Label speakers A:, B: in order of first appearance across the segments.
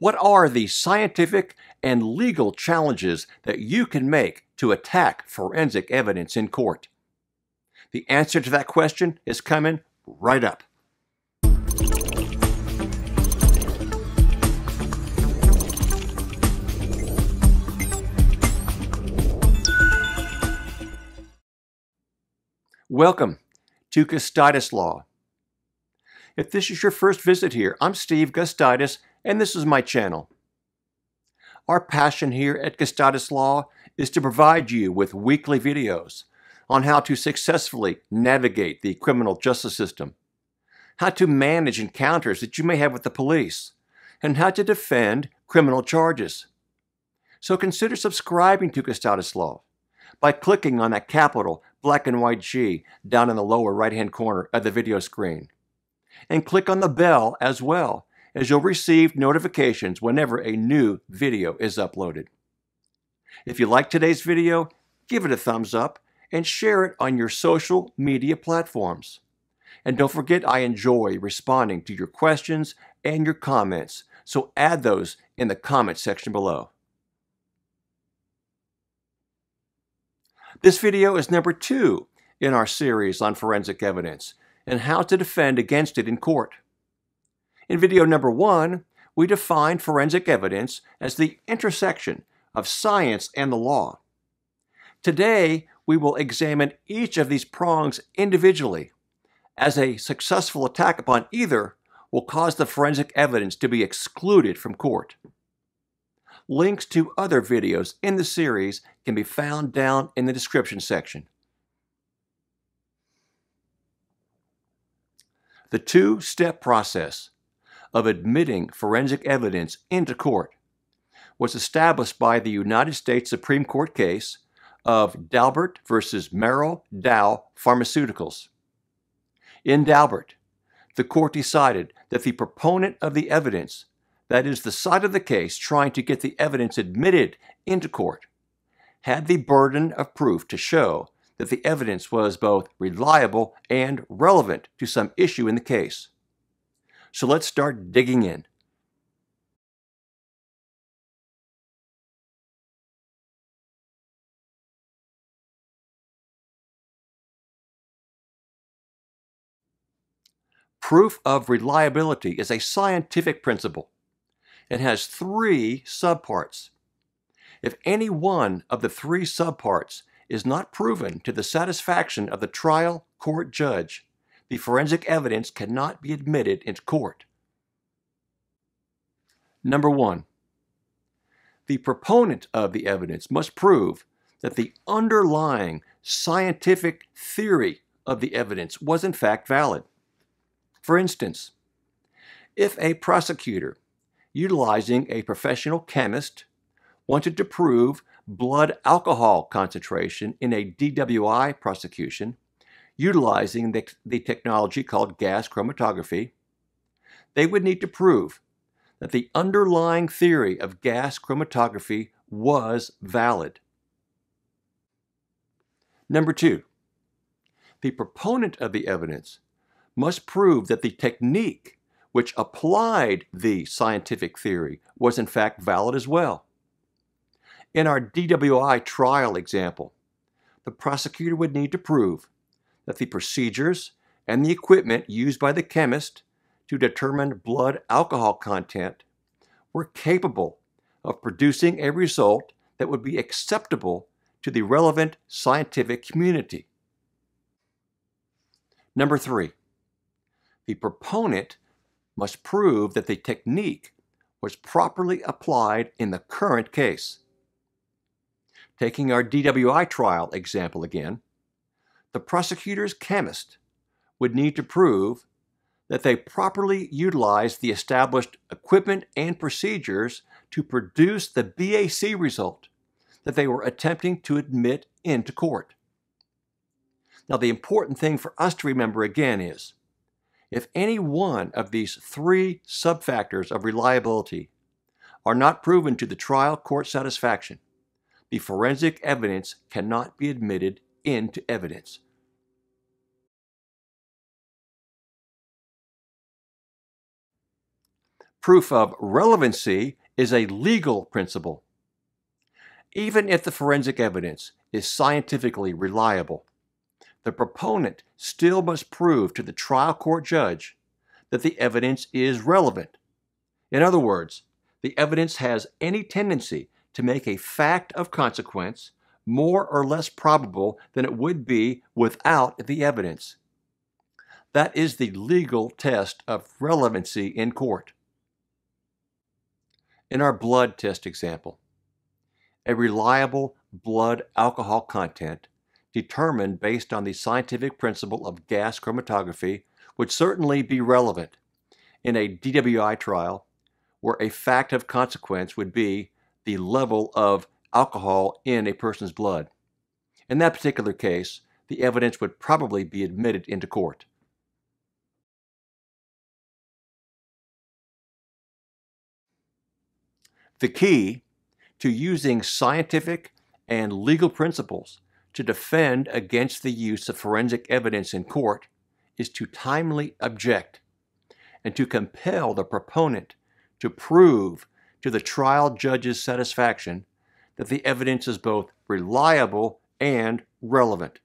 A: What are the scientific and legal challenges that you can make to attack forensic evidence in court? The answer to that question is coming right up. Welcome to Gustitis Law. If this is your first visit here, I'm Steve Gustitis, and this is my channel. Our passion here at Gustitis Law is to provide you with weekly videos on how to successfully navigate the criminal justice system, how to manage encounters that you may have with the police, and how to defend criminal charges. So consider subscribing to Gustitis Law by clicking on that capital black and white G down in the lower right hand corner of the video screen. And click on the bell as well, as you'll receive notifications whenever a new video is uploaded. If you like today's video, give it a thumbs up and share it on your social media platforms. And don't forget, I enjoy responding to your questions and your comments, so add those in the comment section below. This video is number two in our series on forensic evidence and how to defend against it in court. In video number one, we defined forensic evidence as the intersection of science and the law. Today, we will examine each of these prongs individually, as a successful attack upon either will cause the forensic evidence to be excluded from court. Links to other videos in the series can be found down in the description section. The two-step process of admitting forensic evidence into court was established by the United States Supreme Court case of Daubert versus Merrell Dow Pharmaceuticals. In Daubert, the court decided that the proponent of the evidence that is the side of the case trying to get the evidence admitted into court, had the burden of proof to show that the evidence was both reliable and relevant to some issue in the case. So let's start digging in. Proof of reliability is a scientific principle it has three subparts. If any one of the three subparts is not proven to the satisfaction of the trial court judge, the forensic evidence cannot be admitted into court. Number one, the proponent of the evidence must prove that the underlying scientific theory of the evidence was in fact valid. For instance, if a prosecutor utilizing a professional chemist, wanted to prove blood alcohol concentration in a DWI prosecution utilizing the, the technology called gas chromatography, they would need to prove that the underlying theory of gas chromatography was valid. Number two, the proponent of the evidence must prove that the technique which applied the scientific theory, was in fact valid as well. In our DWI trial example, the prosecutor would need to prove that the procedures and the equipment used by the chemist to determine blood alcohol content were capable of producing a result that would be acceptable to the relevant scientific community. Number three, the proponent must prove that the technique was properly applied in the current case. Taking our DWI trial example again, the prosecutor's chemist would need to prove that they properly utilized the established equipment and procedures to produce the BAC result that they were attempting to admit into court. Now, the important thing for us to remember again is if any one of these three subfactors of reliability are not proven to the trial court satisfaction, the forensic evidence cannot be admitted into evidence. proof of relevancy is a legal principle. Even if the forensic evidence is scientifically reliable, the proponent still must prove to the trial court judge that the evidence is relevant. In other words, the evidence has any tendency to make a fact of consequence more or less probable than it would be without the evidence. That is the legal test of relevancy in court. In our blood test example, a reliable blood alcohol content determined based on the scientific principle of gas chromatography would certainly be relevant in a DWI trial where a fact of consequence would be the level of alcohol in a person's blood. In that particular case, the evidence would probably be admitted into court. The key to using scientific and legal principles to defend against the use of forensic evidence in court is to timely object and to compel the proponent to prove to the trial judge's satisfaction that the evidence is both reliable and relevant.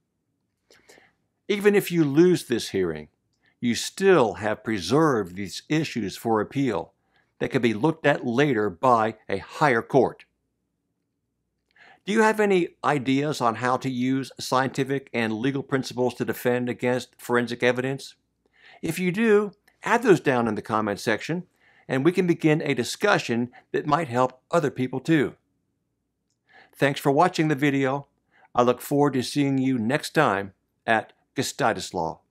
A: Even if you lose this hearing, you still have preserved these issues for appeal that can be looked at later by a higher court. Do you have any ideas on how to use scientific and legal principles to defend against forensic evidence? If you do, add those down in the comment section and we can begin a discussion that might help other people too. Thanks for watching the video. I look forward to seeing you next time at Gustitis Law.